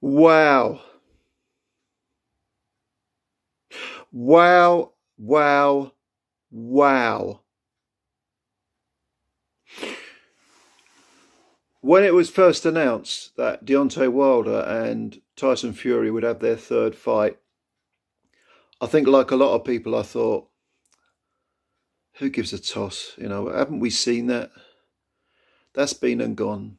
Wow. Wow, wow, wow. When it was first announced that Deontay Wilder and Tyson Fury would have their third fight, I think, like a lot of people, I thought, who gives a toss? You know, haven't we seen that? That's been and gone.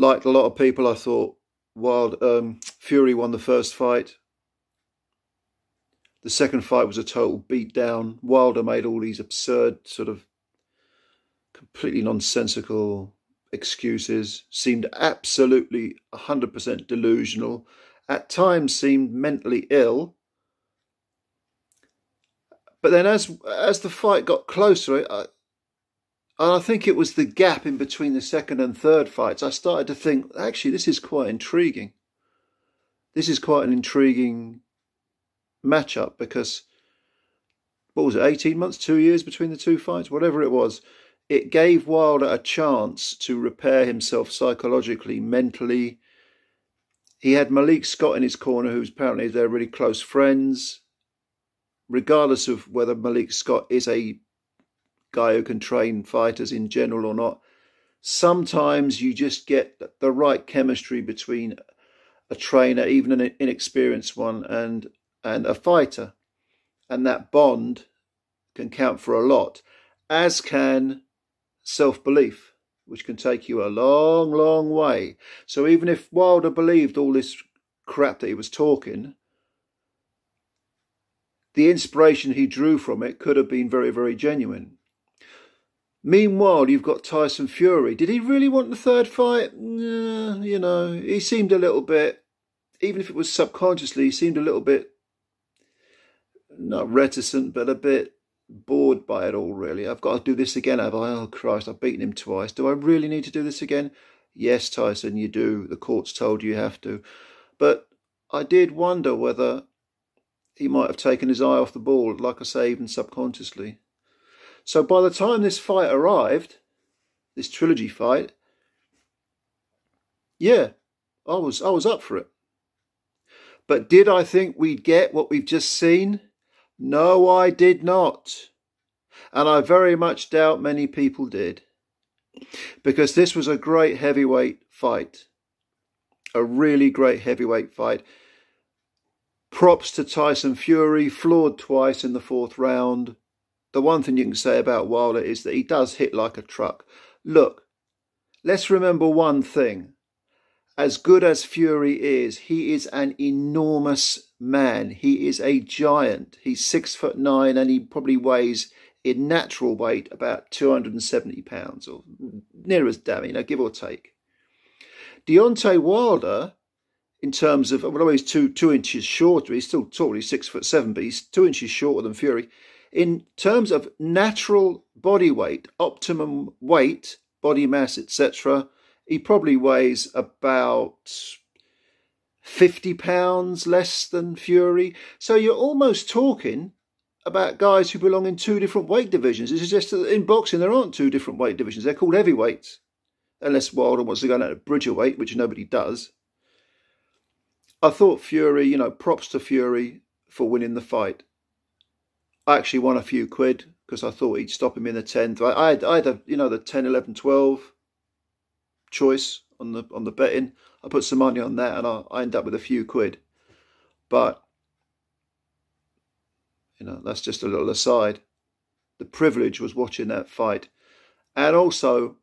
Like a lot of people, I thought Wild um, Fury won the first fight. The second fight was a total beatdown. Wilder made all these absurd, sort of completely nonsensical excuses, seemed absolutely 100% delusional, at times seemed mentally ill. But then as as the fight got closer, I, and I think it was the gap in between the second and third fights, I started to think, actually, this is quite intriguing. This is quite an intriguing matchup because what was it, 18 months, two years between the two fights, whatever it was. It gave Wilder a chance to repair himself psychologically, mentally. He had Malik Scott in his corner, who's apparently they're really close friends. Regardless of whether Malik Scott is a guy who can train fighters in general or not, sometimes you just get the right chemistry between a trainer, even an inexperienced one, and and a fighter. And that bond can count for a lot, as can self belief, which can take you a long, long way. So even if Wilder believed all this crap that he was talking, the inspiration he drew from it could have been very, very genuine. Meanwhile, you've got Tyson Fury. Did he really want the third fight? you know, he seemed a little bit, even if it was subconsciously, he seemed a little bit not reticent, but a bit bored by it all, really. I've got to do this again, have I? Oh, Christ, I've beaten him twice. Do I really need to do this again? Yes, Tyson, you do. The court's told you you have to. But I did wonder whether he might have taken his eye off the ball, like I say, even subconsciously. So by the time this fight arrived, this trilogy fight, yeah, I was I was up for it. But did I think we'd get what we've just seen? No, I did not. And I very much doubt many people did. Because this was a great heavyweight fight. A really great heavyweight fight. Props to Tyson Fury, floored twice in the fourth round. The one thing you can say about Wilder is that he does hit like a truck. Look, let's remember one thing. As good as Fury is, he is an enormous man. He is a giant. He's six foot nine and he probably weighs in natural weight about 270 pounds or near as damn, you know, give or take. Deontay Wilder, in terms of, well, he's two, two inches shorter. He's still tall. He's six foot seven, but he's two inches shorter than Fury. In terms of natural body weight, optimum weight, body mass, etc., he probably weighs about 50 pounds less than Fury. So you're almost talking about guys who belong in two different weight divisions. It suggests that in boxing there aren't two different weight divisions. They're called heavyweights. Unless Wilder wants to go down to bridgerweight, which nobody does. I thought Fury, you know, props to Fury for winning the fight. I actually won a few quid because I thought he'd stop him in the 10th. I, I, had, I had a, you know, the 10, 11, 12 choice on the on the betting. I put some money on that and I, I end up with a few quid. But you know, that's just a little aside. The privilege was watching that fight. And also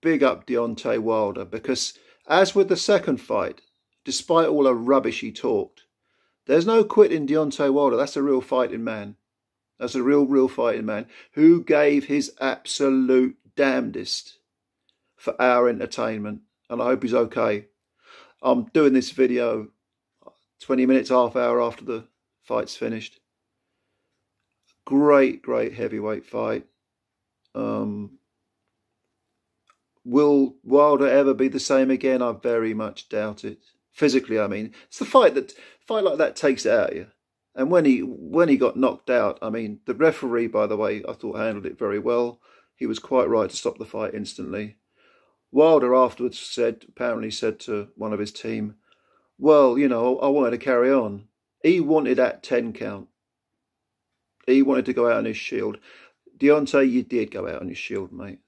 big up Deontay Wilder because as with the second fight, despite all the rubbish he talked, there's no quitting Deontay Wilder. That's a real fighting man. That's a real, real fighting man who gave his absolute damnedest for our entertainment, and I hope he's okay. I'm doing this video 20 minutes, half hour after the fight's finished. Great, great heavyweight fight. Um, will Wilder ever be the same again? I very much doubt it. Physically, I mean, it's the fight that fight like that takes it out of you. And when he when he got knocked out, I mean, the referee, by the way, I thought handled it very well. He was quite right to stop the fight instantly. Wilder afterwards said, apparently said to one of his team, well, you know, I wanted to carry on. He wanted that 10 count. He wanted to go out on his shield. Deontay, you did go out on your shield, mate.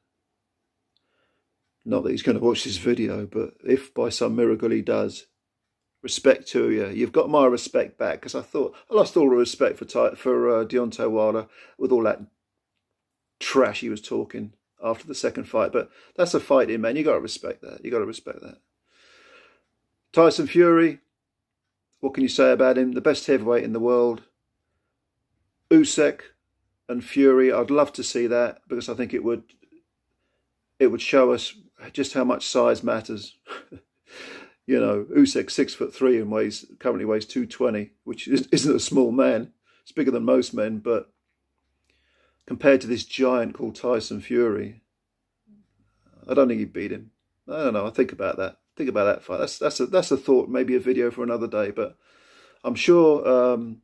Not that he's going to watch this video, but if by some miracle he does, respect to you. You've got my respect back because I thought I lost all the respect for for uh, Deontay Wilder with all that trash he was talking after the second fight. But that's a fighting man. You got to respect that. You got to respect that. Tyson Fury. What can you say about him? The best heavyweight in the world. Usyk and Fury. I'd love to see that because I think it would it would show us just how much size matters. you know, Usyk six foot three and weighs currently weighs two twenty, which isn't a small man. It's bigger than most men, but compared to this giant called Tyson Fury, I don't think he'd beat him. I don't know. I think about that. Think about that fight. That's that's a that's a thought. Maybe a video for another day. But I'm sure um,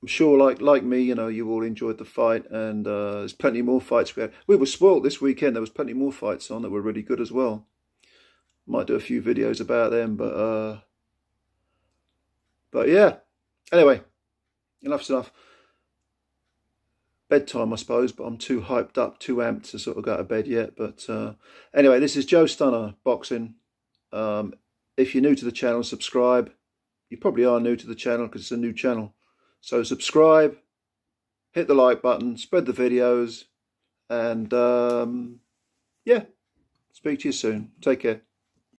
I'm sure, like like me, you know, you all enjoyed the fight, and uh, there's plenty more fights we had. We were spoilt this weekend. There was plenty more fights on that were really good as well. Might do a few videos about them, but uh, but yeah. Anyway, enough's enough. Bedtime, I suppose, but I'm too hyped up, too amped to sort of go to bed yet. But uh, anyway, this is Joe Stunner Boxing. Um, if you're new to the channel, subscribe. You probably are new to the channel because it's a new channel. So subscribe, hit the like button, spread the videos, and um, yeah, speak to you soon. Take care.